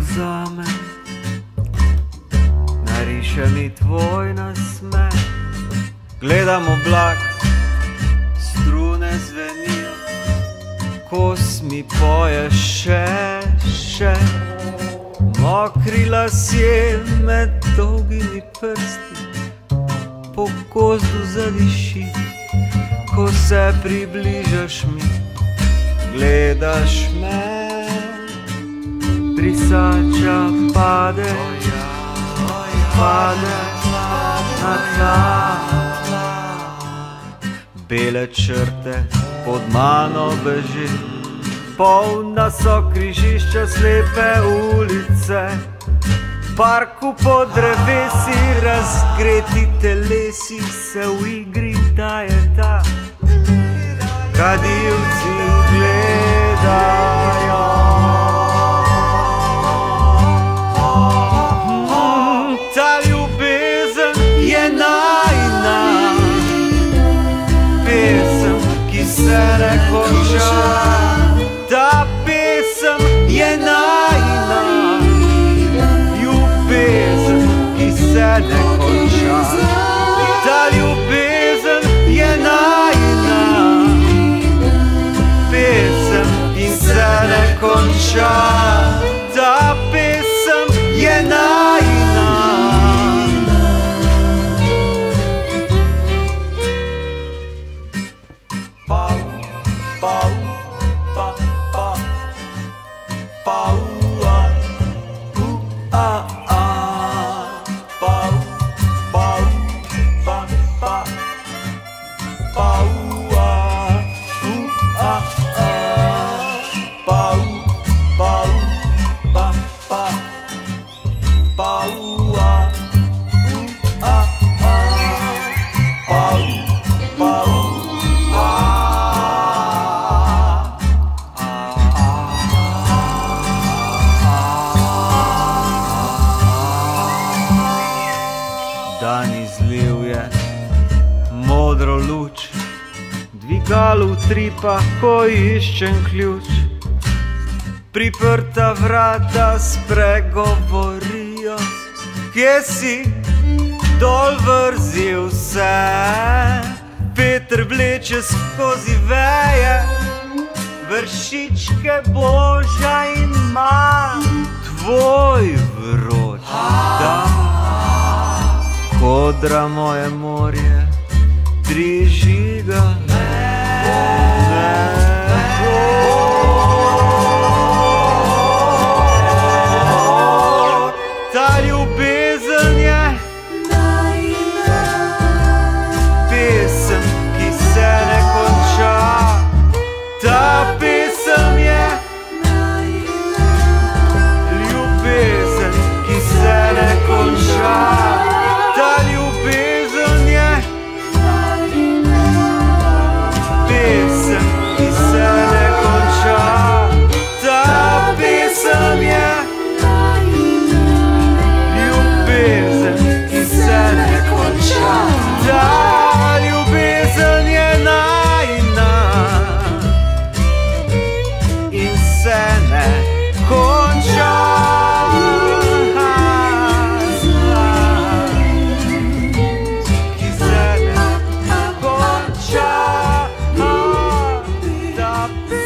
vzame, nariše mi tvoj nasmeh. Gledam oblak, strune zvenijo, kos mi poje še, še. Mokri lasje med dolgimi prsti, po gozdu zadiši, ko se približaš mi, gledaš me. Brisača pade, pade na tla. Bele črte pod mano beži, polna so križišča slepe ulice. Parku pod drevesi razgreti telesi se v igri daje ta, kadilci gledajo. Ki se ne konča. Ta pesem je najna ljubezen, ki se ne konča. Ta ljubezen je najna pesem in se ne konča. Dan izlil je modro luč, dvigalu tripa, ko iščem ključ. Priprta vrata spregovorijo, kje si dol vrzil vse. Peter vleče skozi veje, vršičke božja ima tvoj vroč Kodra moje morje, tri žiga, up.